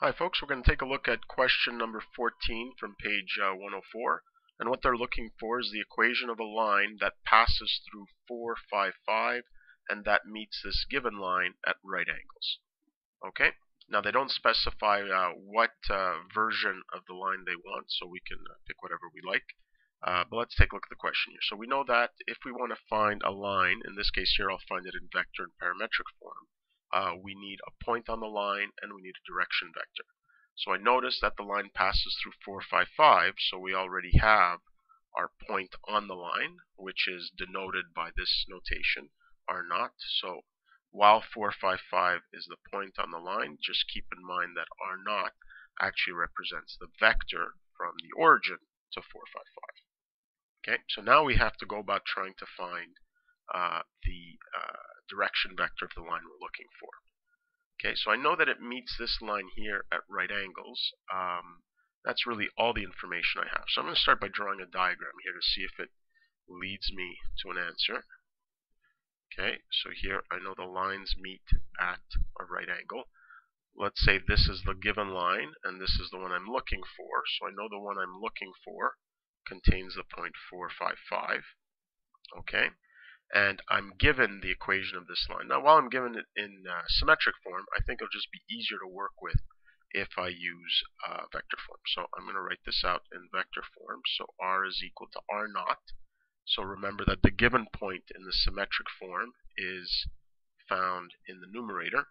Hi folks, we're going to take a look at question number 14 from page uh, 104 and what they're looking for is the equation of a line that passes through 4, 5, 5 and that meets this given line at right angles. Okay, now they don't specify uh, what uh, version of the line they want so we can uh, pick whatever we like. Uh, but let's take a look at the question here. So we know that if we want to find a line, in this case here I'll find it in vector and parametric form, uh, we need a point on the line and we need a direction vector. So I notice that the line passes through 455, so we already have our point on the line, which is denoted by this notation, R naught. So while 455 is the point on the line, just keep in mind that R naught actually represents the vector from the origin to 455. Okay, so now we have to go about trying to find uh, the uh, direction vector of the line we're looking for. Okay, so I know that it meets this line here at right angles. Um, that's really all the information I have. So I'm going to start by drawing a diagram here to see if it leads me to an answer. Okay, so here I know the lines meet at a right angle. Let's say this is the given line and this is the one I'm looking for. So I know the one I'm looking for contains the point 455. Okay, and I'm given the equation of this line. Now, while I'm given it in uh, symmetric form, I think it'll just be easier to work with if I use uh, vector form. So I'm going to write this out in vector form. So r is equal to r naught. So remember that the given point in the symmetric form is found in the numerator,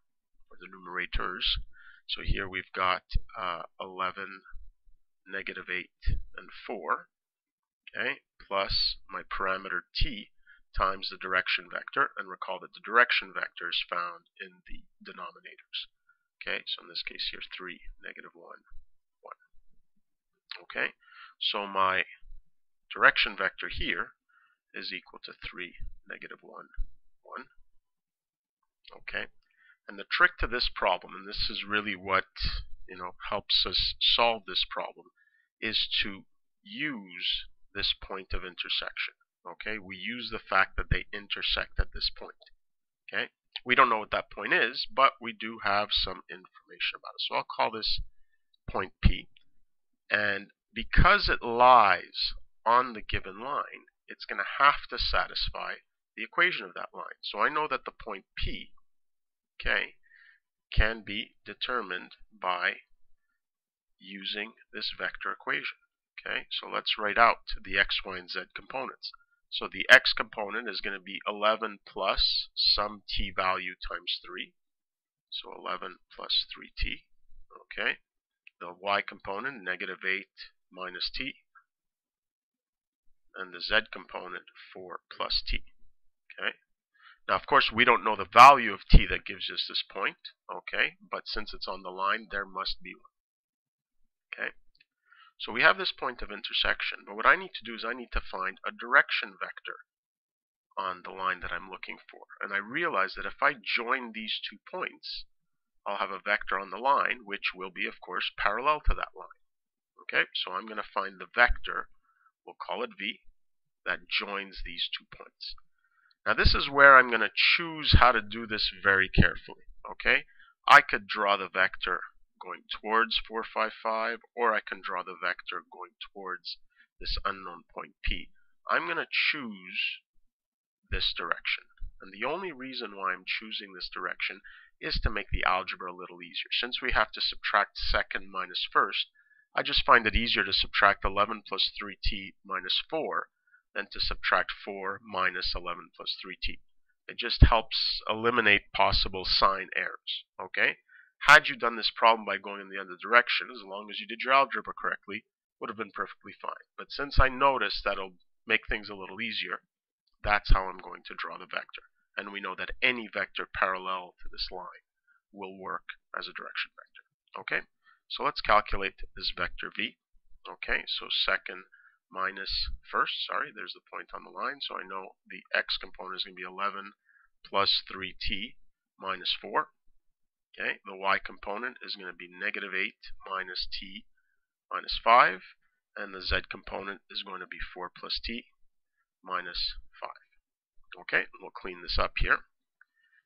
or the numerators. So here we've got uh, 11, negative 8, and 4, okay, plus my parameter t, times the direction vector, and recall that the direction vector is found in the denominators. Okay, so in this case here, 3, negative 1, 1. Okay, so my direction vector here is equal to 3, negative 1, 1. Okay, and the trick to this problem, and this is really what you know helps us solve this problem, is to use this point of intersection. Okay, we use the fact that they intersect at this point. Okay, we don't know what that point is, but we do have some information about it. So I'll call this point P. And because it lies on the given line, it's going to have to satisfy the equation of that line. So I know that the point P, okay, can be determined by using this vector equation. Okay, so let's write out the x, y, and z components. So the x component is going to be 11 plus some t value times 3. So 11 plus 3t. Okay. The y component, negative 8 minus t. And the z component, 4 plus t. Okay. Now, of course, we don't know the value of t that gives us this point. Okay. But since it's on the line, there must be one. Okay. So we have this point of intersection, but what I need to do is I need to find a direction vector on the line that I'm looking for. And I realize that if I join these two points, I'll have a vector on the line, which will be, of course, parallel to that line. Okay, so I'm going to find the vector, we'll call it V, that joins these two points. Now this is where I'm going to choose how to do this very carefully. Okay, I could draw the vector going towards 455, or I can draw the vector going towards this unknown point P. I'm going to choose this direction. And the only reason why I'm choosing this direction is to make the algebra a little easier. Since we have to subtract second minus first, I just find it easier to subtract 11 plus 3t minus 4 than to subtract 4 minus 11 plus 3t. It just helps eliminate possible sign errors. Okay? Had you done this problem by going in the other direction, as long as you did your algebra correctly, would have been perfectly fine. But since I noticed that'll make things a little easier, that's how I'm going to draw the vector. And we know that any vector parallel to this line will work as a direction vector. Okay, so let's calculate this vector v. Okay, so second minus first, sorry, there's the point on the line, so I know the x component is going to be 11 plus 3t minus 4. Okay, the y component is going to be negative 8 minus t minus 5, and the z component is going to be 4 plus t minus 5. Okay, we'll clean this up here.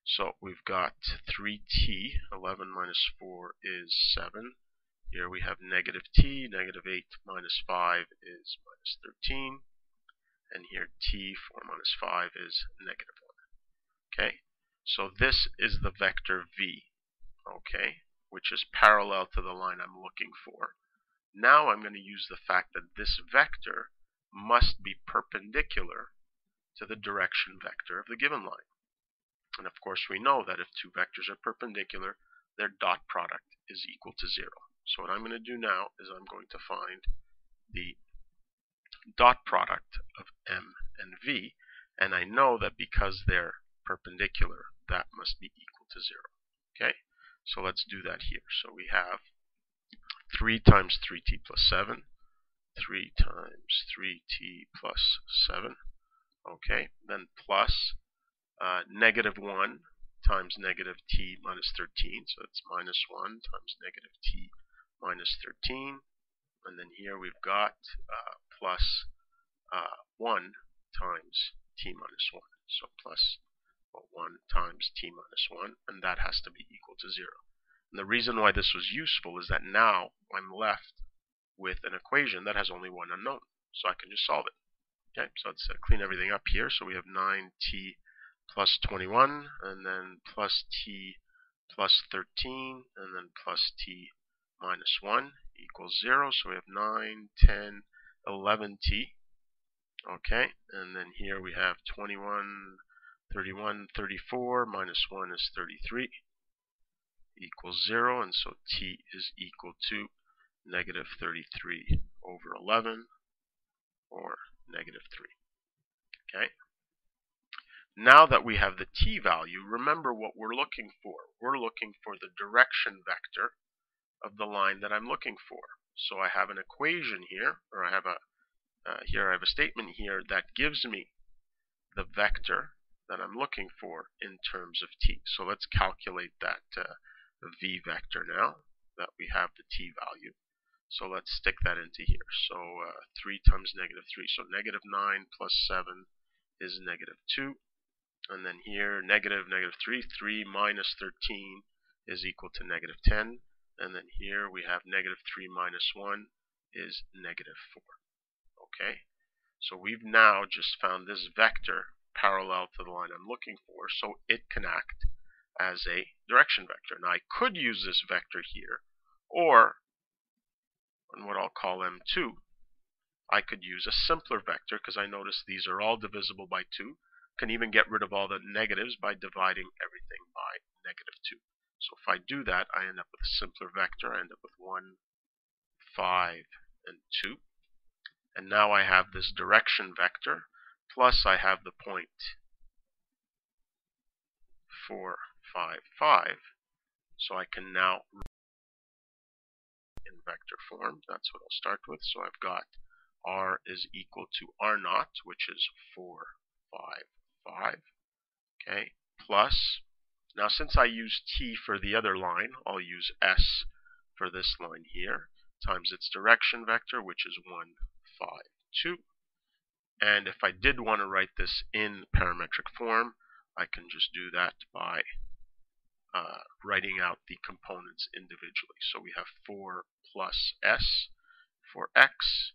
So we've got 3t, 11 minus 4 is 7. Here we have negative t, negative 8 minus 5 is minus 13. And here t, 4 minus 5 is negative 1. Okay, so this is the vector v, okay, which is parallel to the line I'm looking for. Now I'm going to use the fact that this vector must be perpendicular to the direction vector of the given line. And of course we know that if two vectors are perpendicular, their dot product is equal to 0. So what I'm going to do now is I'm going to find the dot product of m and v, and I know that because they're perpendicular, that must be equal to 0. Okay, so let's do that here. So we have 3 times 3t plus 7, 3 times 3t plus 7, okay, then plus uh, negative 1 times negative t minus 13, so it's minus 1 times negative t minus 13, and then here we've got uh, plus, uh, 1 times t minus 1, so plus, well, 1 times t minus 1, and that has to be equal to 0. And the reason why this was useful is that now I'm left with an equation that has only one unknown, so I can just solve it. Okay, so let's uh, clean everything up here. So we have 9t plus 21, and then plus t plus 13, and then plus t minus 1 equals 0. So we have 9, 10, 11t. Okay, and then here we have 21, 31, 34, minus 1 is 33 equals 0, and so t is equal to negative 33 over 11, or negative 3. Okay. Now that we have the t value, remember what we're looking for. We're looking for the direction vector of the line that I'm looking for. So I have an equation here, or I have a uh, here I have a statement here that gives me the vector that I'm looking for in terms of t. So let's calculate that uh, v vector now that we have the t value. So let's stick that into here. So uh, 3 times negative 3. So negative 9 plus 7 is negative 2. And then here, negative negative 3. 3 minus 13 is equal to negative 10. And then here we have negative 3 minus 1 is negative 4. Okay? So we've now just found this vector parallel to the line I'm looking for, so it can act as a direction vector. Now I could use this vector here, or and what I'll call M2, I could use a simpler vector because I notice these are all divisible by 2. Can even get rid of all the negatives by dividing everything by negative 2. So if I do that, I end up with a simpler vector. I end up with 1, 5, and 2. And now I have this direction vector, plus I have the point 4, 5, 5. So I can now in vector form. That's what I'll start with. So I've got r is equal to r naught, which is 4, 5, 5. Okay, plus, now since I use t for the other line, I'll use s for this line here, times its direction vector, which is 1, 5, 2. And if I did want to write this in parametric form, I can just do that by uh, writing out the components individually. So we have 4 plus s for x.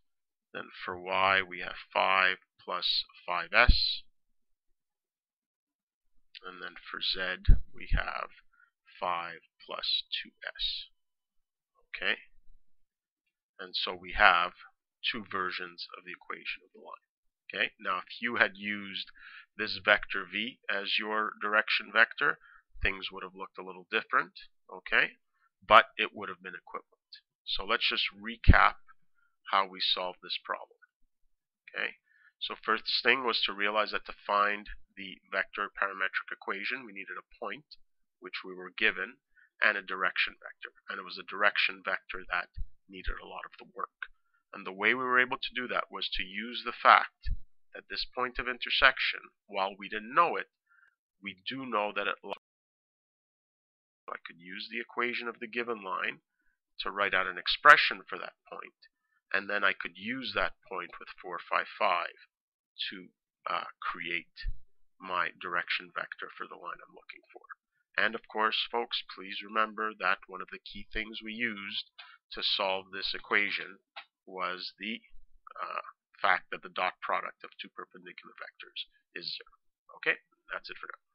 Then for y, we have 5 plus 5s. And then for z, we have 5 plus 2s. Okay? And so we have two versions of the equation of the line. Okay? Now, if you had used this vector v as your direction vector, things would have looked a little different, okay? But it would have been equivalent. So let's just recap how we solved this problem. Okay, so first thing was to realize that to find the vector parametric equation, we needed a point, which we were given, and a direction vector. And it was a direction vector that needed a lot of the work. And the way we were able to do that was to use the fact that this point of intersection, while we didn't know it, we do know that it I could use the equation of the given line to write out an expression for that point, and then I could use that point with 455 to uh, create my direction vector for the line I'm looking for. And of course, folks, please remember that one of the key things we used to solve this equation was the fact that the dot product of two perpendicular vectors is zero. Okay, that's it for now.